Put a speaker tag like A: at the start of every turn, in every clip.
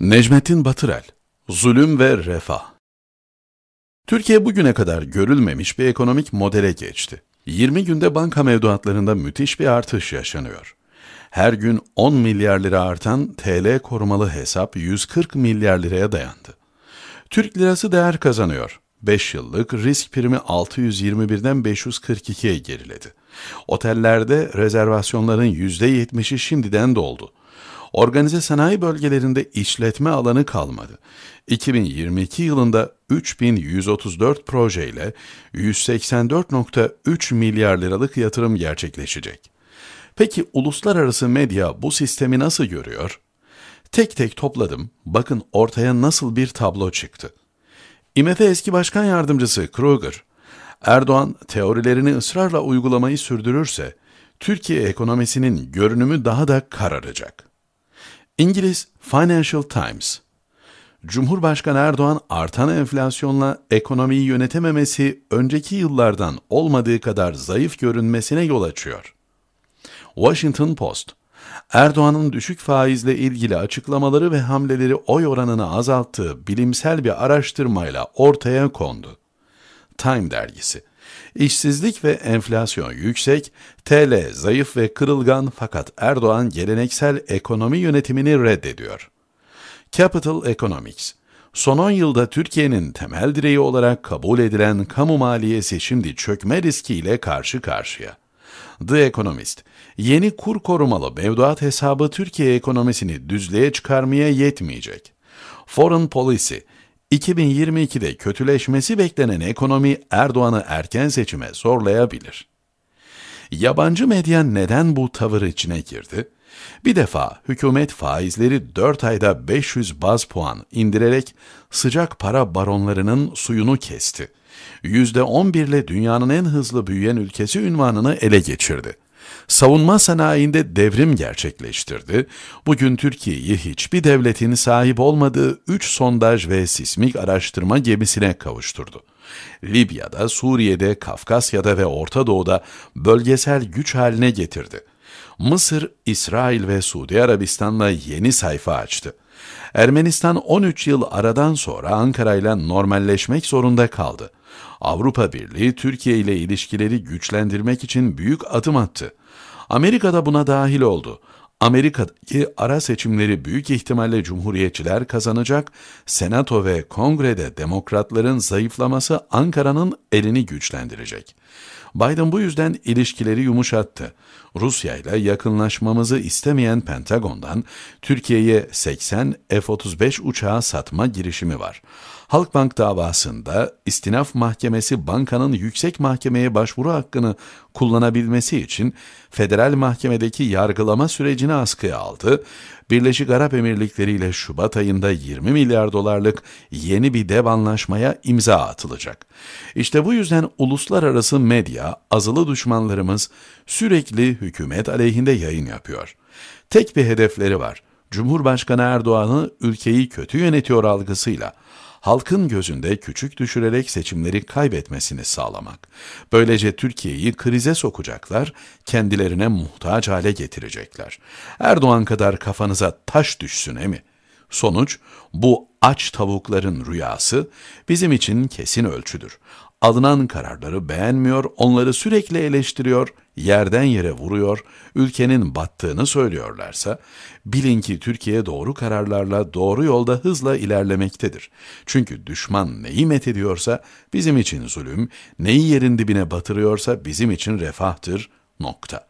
A: Necmettin Batırel, Zulüm ve Refah Türkiye bugüne kadar görülmemiş bir ekonomik modele geçti. 20 günde banka mevduatlarında müthiş bir artış yaşanıyor. Her gün 10 milyar lira artan TL korumalı hesap 140 milyar liraya dayandı. Türk lirası değer kazanıyor. 5 yıllık risk primi 621'den 542'ye geriledi. Otellerde rezervasyonların %70'i şimdiden doldu. Organize sanayi bölgelerinde işletme alanı kalmadı. 2022 yılında 3134 projeyle 184.3 milyar liralık yatırım gerçekleşecek. Peki uluslararası medya bu sistemi nasıl görüyor? Tek tek topladım, bakın ortaya nasıl bir tablo çıktı. IMF eski başkan yardımcısı Kruger, Erdoğan teorilerini ısrarla uygulamayı sürdürürse, Türkiye ekonomisinin görünümü daha da kararacak. İngiliz Financial Times Cumhurbaşkanı Erdoğan artan enflasyonla ekonomiyi yönetememesi önceki yıllardan olmadığı kadar zayıf görünmesine yol açıyor. Washington Post Erdoğan'ın düşük faizle ilgili açıklamaları ve hamleleri oy oranını azalttığı bilimsel bir araştırmayla ortaya kondu. Time dergisi İşsizlik ve enflasyon yüksek, TL zayıf ve kırılgan fakat Erdoğan geleneksel ekonomi yönetimini reddediyor. Capital Economics Son 10 yılda Türkiye'nin temel direği olarak kabul edilen kamu maliyesi şimdi çökme riskiyle karşı karşıya. The Economist, yeni kur korumalı mevduat hesabı Türkiye ekonomisini düzlüğe çıkarmaya yetmeyecek. Foreign Policy, 2022'de kötüleşmesi beklenen ekonomi Erdoğan'ı erken seçime zorlayabilir. Yabancı medya neden bu tavır içine girdi? Bir defa hükümet faizleri 4 ayda 500 baz puan indirerek sıcak para baronlarının suyunu kesti. %11 ile dünyanın en hızlı büyüyen ülkesi ünvanını ele geçirdi savunma sanayinde devrim gerçekleştirdi. Bugün Türkiye'yi hiçbir devletin sahip olmadığı 3 sondaj ve sismik araştırma gemisine kavuşturdu. Libya'da, Suriye'de, Kafkasya'da ve Orta Doğu'da bölgesel güç haline getirdi. Mısır, İsrail ve Suudi Arabistan'la yeni sayfa açtı. Ermenistan 13 yıl aradan sonra Ankara ile normalleşmek zorunda kaldı. Avrupa Birliği Türkiye ile ilişkileri güçlendirmek için büyük adım attı. Amerika da buna dahil oldu. Amerika'daki ara seçimleri büyük ihtimalle cumhuriyetçiler kazanacak, senato ve kongrede demokratların zayıflaması Ankara'nın elini güçlendirecek. Biden bu yüzden ilişkileri yumuşattı. Rusya ile yakınlaşmamızı istemeyen Pentagon'dan Türkiye'ye 80 F-35 uçağı satma girişimi var. Halkbank davasında istinaf mahkemesi bankanın yüksek mahkemeye başvuru hakkını kullanabilmesi için federal mahkemedeki yargılama sürecini askıya aldı. Birleşik Arap Emirlikleri ile Şubat ayında 20 milyar dolarlık yeni bir dev anlaşmaya imza atılacak. İşte bu yüzden uluslararası medya, azılı düşmanlarımız sürekli hükümet aleyhinde yayın yapıyor. Tek bir hedefleri var. Cumhurbaşkanı Erdoğan'ı ülkeyi kötü yönetiyor algısıyla halkın gözünde küçük düşürerek seçimleri kaybetmesini sağlamak. Böylece Türkiye'yi krize sokacaklar, kendilerine muhtaç hale getirecekler. Erdoğan kadar kafanıza taş düşsün emi. Sonuç, bu aç tavukların rüyası bizim için kesin ölçüdür alınan kararları beğenmiyor, onları sürekli eleştiriyor, yerden yere vuruyor, ülkenin battığını söylüyorlarsa, bilin ki Türkiye doğru kararlarla, doğru yolda hızla ilerlemektedir. Çünkü düşman neyi methediyorsa bizim için zulüm, neyi yerin dibine batırıyorsa bizim için refahtır, nokta.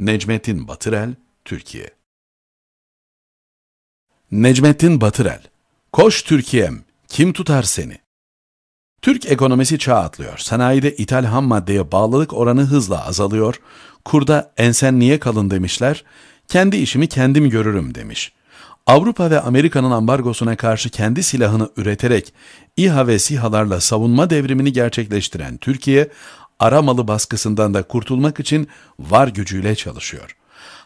A: Necmettin Batırel, Türkiye Necmettin Batırel Koş Türkiye'm, kim tutar seni? Türk ekonomisi çağ atlıyor. Sanayide ithal ham maddeye bağlılık oranı hızla azalıyor. Kurda ensen niye kalın demişler. Kendi işimi kendim görürüm demiş. Avrupa ve Amerika'nın ambargosuna karşı kendi silahını üreterek İHA ve SİHA'larla savunma devrimini gerçekleştiren Türkiye, aramalı baskısından da kurtulmak için var gücüyle çalışıyor.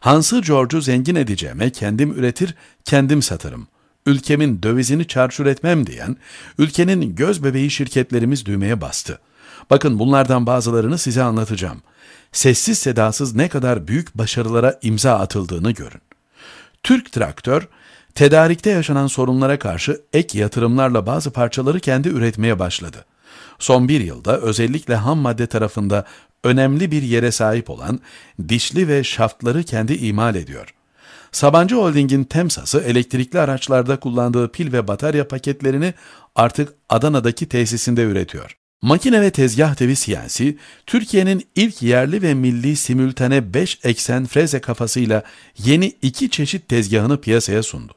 A: Hansı George'u zengin edeceğime kendim üretir, kendim satarım.'' Ülkemin dövizini çarçur etmem diyen, ülkenin göz bebeği şirketlerimiz düğmeye bastı. Bakın bunlardan bazılarını size anlatacağım. Sessiz sedasız ne kadar büyük başarılara imza atıldığını görün. Türk Traktör, Tedarikte yaşanan sorunlara karşı ek yatırımlarla bazı parçaları kendi üretmeye başladı. Son bir yılda özellikle ham madde tarafında önemli bir yere sahip olan dişli ve şaftları kendi imal ediyor. Sabancı Holding'in Temsa'sı elektrikli araçlarda kullandığı pil ve batarya paketlerini artık Adana'daki tesisinde üretiyor. Makine ve tezgah devi CNC, Türkiye'nin ilk yerli ve milli simültane 5 eksen freze kafasıyla yeni iki çeşit tezgahını piyasaya sundu.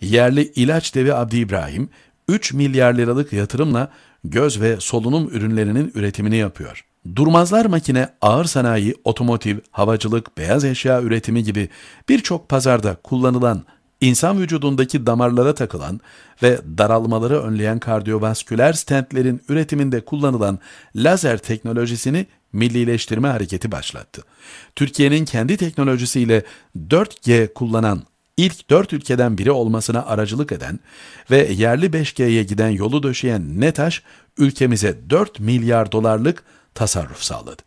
A: Yerli ilaç devi Abdi İbrahim, 3 milyar liralık yatırımla göz ve solunum ürünlerinin üretimini yapıyor. Durmazlar makine, ağır sanayi, otomotiv, havacılık, beyaz eşya üretimi gibi birçok pazarda kullanılan, insan vücudundaki damarlara takılan ve daralmaları önleyen kardiyovasküler stentlerin üretiminde kullanılan lazer teknolojisini millileştirme hareketi başlattı. Türkiye'nin kendi teknolojisiyle 4G kullanan ilk 4 ülkeden biri olmasına aracılık eden ve yerli 5G'ye giden yolu döşeyen NETAŞ, ülkemize 4 milyar dolarlık tasarruf sağladı.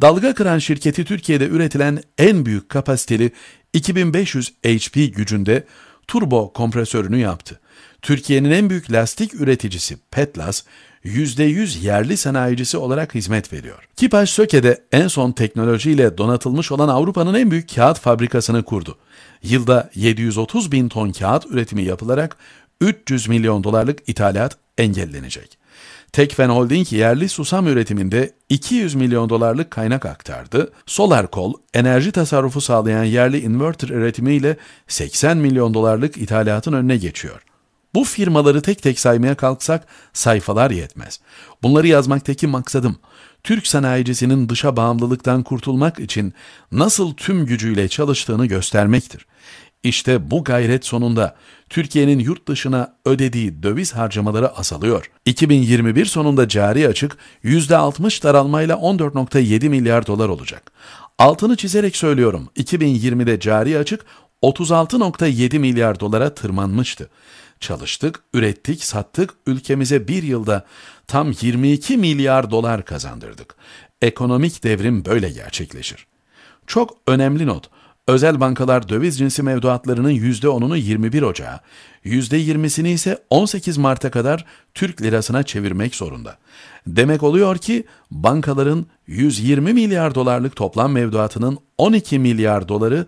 A: Dalga kıran şirketi Türkiye'de üretilen en büyük kapasiteli 2500 HP gücünde turbo kompresörünü yaptı. Türkiye'nin en büyük lastik üreticisi Petlas, %100 yerli sanayicisi olarak hizmet veriyor. Kipaş Söke'de en son teknolojiyle donatılmış olan Avrupa'nın en büyük kağıt fabrikasını kurdu. Yılda 730 bin ton kağıt üretimi yapılarak 300 milyon dolarlık ithalat engellenecek. Tekfen Holding yerli susam üretiminde 200 milyon dolarlık kaynak aktardı. SolarCol, enerji tasarrufu sağlayan yerli inverter üretimiyle 80 milyon dolarlık ithalatın önüne geçiyor. Bu firmaları tek tek saymaya kalksak sayfalar yetmez. Bunları yazmaktaki maksadım, Türk sanayicisinin dışa bağımlılıktan kurtulmak için nasıl tüm gücüyle çalıştığını göstermektir. İşte bu gayret sonunda Türkiye'nin yurt dışına ödediği döviz harcamaları azalıyor. 2021 sonunda cari açık %60 daralmayla 14.7 milyar dolar olacak. Altını çizerek söylüyorum 2020'de cari açık 36.7 milyar dolara tırmanmıştı. Çalıştık, ürettik, sattık, ülkemize bir yılda tam 22 milyar dolar kazandırdık. Ekonomik devrim böyle gerçekleşir. Çok önemli not. Özel bankalar döviz cinsi mevduatlarının %10'unu 21 Ocağı, %20'sini ise 18 Mart'a kadar Türk lirasına çevirmek zorunda. Demek oluyor ki bankaların 120 milyar dolarlık toplam mevduatının 12 milyar doları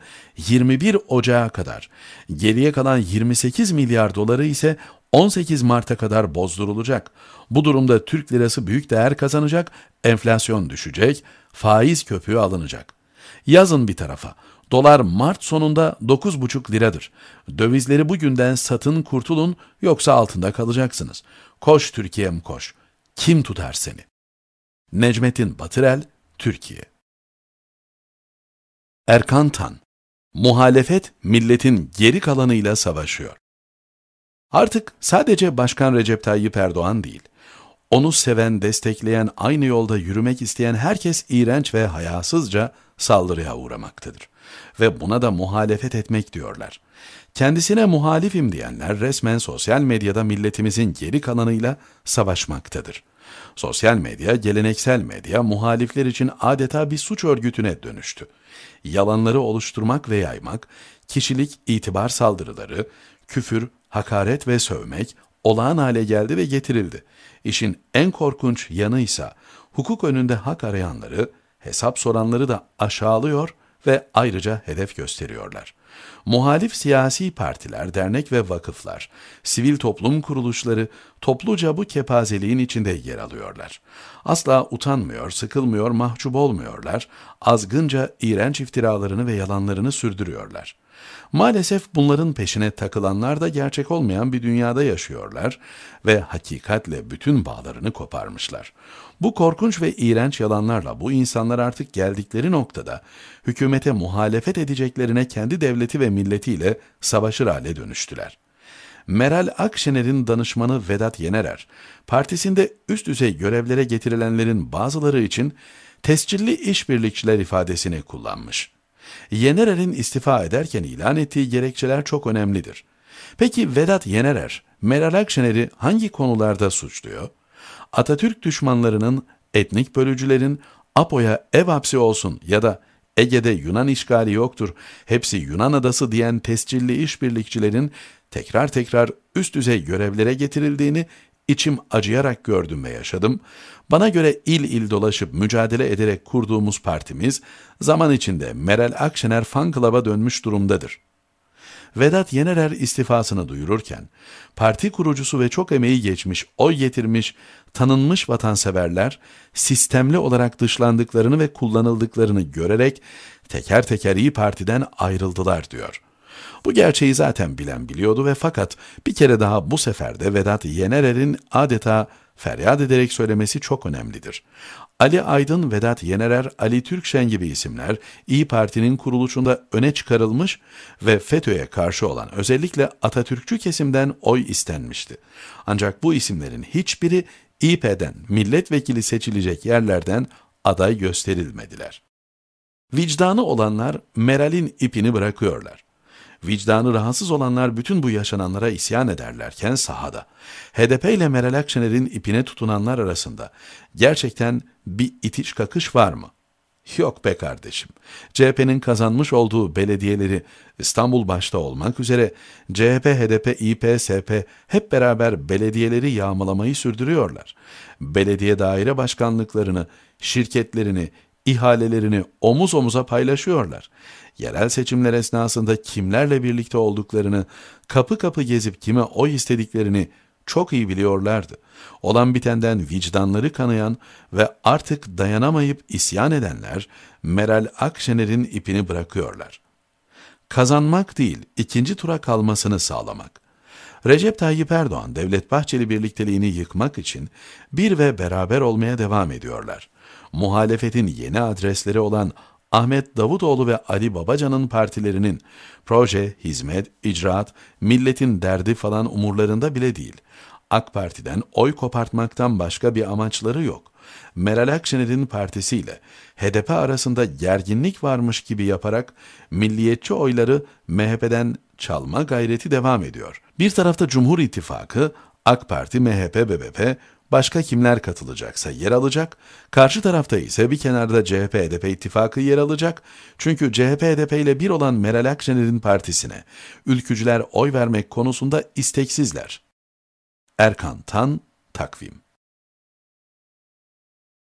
A: 21 Ocağı kadar, geriye kalan 28 milyar doları ise 18 Mart'a kadar bozdurulacak. Bu durumda Türk lirası büyük değer kazanacak, enflasyon düşecek, faiz köpüğü alınacak. Yazın bir tarafa. Dolar Mart sonunda 9,5 liradır. Dövizleri bugünden satın kurtulun yoksa altında kalacaksınız. Koş Türkiye'm koş. Kim tutar seni? Necmettin Batırel, Türkiye Erkan Tan Muhalefet milletin geri kalanıyla savaşıyor. Artık sadece Başkan Recep Tayyip Erdoğan değil, onu seven, destekleyen, aynı yolda yürümek isteyen herkes iğrenç ve hayasızca saldırıya uğramaktadır. Ve buna da muhalefet etmek diyorlar. Kendisine muhalifim diyenler resmen sosyal medyada milletimizin geri kalanıyla savaşmaktadır. Sosyal medya, geleneksel medya muhalifler için adeta bir suç örgütüne dönüştü. Yalanları oluşturmak ve yaymak, kişilik itibar saldırıları, küfür, hakaret ve sövmek olağan hale geldi ve getirildi. İşin en korkunç yanı ise hukuk önünde hak arayanları, hesap soranları da aşağılıyor ve ayrıca hedef gösteriyorlar. Muhalif siyasi partiler, dernek ve vakıflar, sivil toplum kuruluşları topluca bu kepazeliğin içinde yer alıyorlar. Asla utanmıyor, sıkılmıyor, mahcup olmuyorlar, azgınca iğrenç iftiralarını ve yalanlarını sürdürüyorlar. Maalesef bunların peşine takılanlar da gerçek olmayan bir dünyada yaşıyorlar ve hakikatle bütün bağlarını koparmışlar. Bu korkunç ve iğrenç yalanlarla bu insanlar artık geldikleri noktada hükümete muhalefet edeceklerine kendi devleti ve milletiyle savaşır hale dönüştüler. Meral Akşener'in danışmanı Vedat Yenerer, partisinde üst düzey görevlere getirilenlerin bazıları için tescilli işbirlikçiler ifadesini kullanmış. Yenerer'in istifa ederken ilan ettiği gerekçeler çok önemlidir. Peki Vedat Yenerer, Meral Akşener'i hangi konularda suçluyor? Atatürk düşmanlarının, etnik bölücülerin, APO'ya ev hapsi olsun ya da Ege'de Yunan işgali yoktur, hepsi Yunan adası diyen tescilli işbirlikçilerin tekrar tekrar üst düzey görevlere getirildiğini içim acıyarak gördüm ve yaşadım. Bana göre il il dolaşıp mücadele ederek kurduğumuz partimiz zaman içinde Meral Akşener Fan Club'a dönmüş durumdadır. Vedat Yenerer istifasını duyururken, parti kurucusu ve çok emeği geçmiş, oy getirmiş, tanınmış vatanseverler, sistemli olarak dışlandıklarını ve kullanıldıklarını görerek teker teker iyi Parti'den ayrıldılar diyor.'' Bu gerçeği zaten bilen biliyordu ve fakat bir kere daha bu sefer de Vedat Yenerer'in adeta feryat ederek söylemesi çok önemlidir. Ali Aydın, Vedat Yenerer, Ali Türkşen gibi isimler İyi Parti'nin kuruluşunda öne çıkarılmış ve FETÖ'ye karşı olan özellikle Atatürkçü kesimden oy istenmişti. Ancak bu isimlerin hiçbiri İP'den milletvekili seçilecek yerlerden aday gösterilmediler. Vicdanı olanlar Meral'in ipini bırakıyorlar. Vicdanı rahatsız olanlar bütün bu yaşananlara isyan ederlerken sahada. HDP ile Meral Akşener'in ipine tutunanlar arasında gerçekten bir itiş kakış var mı? Yok be kardeşim. CHP'nin kazanmış olduğu belediyeleri İstanbul başta olmak üzere CHP, HDP, İP, SP hep beraber belediyeleri yağmalamayı sürdürüyorlar. Belediye daire başkanlıklarını, şirketlerini, ihalelerini omuz omuza paylaşıyorlar. Yerel seçimler esnasında kimlerle birlikte olduklarını, kapı kapı gezip kime oy istediklerini çok iyi biliyorlardı. Olan bitenden vicdanları kanayan ve artık dayanamayıp isyan edenler Meral Akşener'in ipini bırakıyorlar. Kazanmak değil, ikinci tura kalmasını sağlamak. Recep Tayyip Erdoğan, Devlet Bahçeli birlikteliğini yıkmak için bir ve beraber olmaya devam ediyorlar muhalefetin yeni adresleri olan Ahmet Davutoğlu ve Ali Babacan'ın partilerinin proje, hizmet, icraat, milletin derdi falan umurlarında bile değil. AK Parti'den oy kopartmaktan başka bir amaçları yok. Meral Akşener'in partisiyle HDP arasında gerginlik varmış gibi yaparak milliyetçi oyları MHP'den çalma gayreti devam ediyor. Bir tarafta Cumhur İttifakı, AK Parti, MHP, BBP başka kimler katılacaksa yer alacak, karşı tarafta ise bir kenarda CHP-HDP ittifakı yer alacak. Çünkü CHP-HDP ile bir olan Meral Akşener'in partisine ülkücüler oy vermek konusunda isteksizler. Erkan Tan, Takvim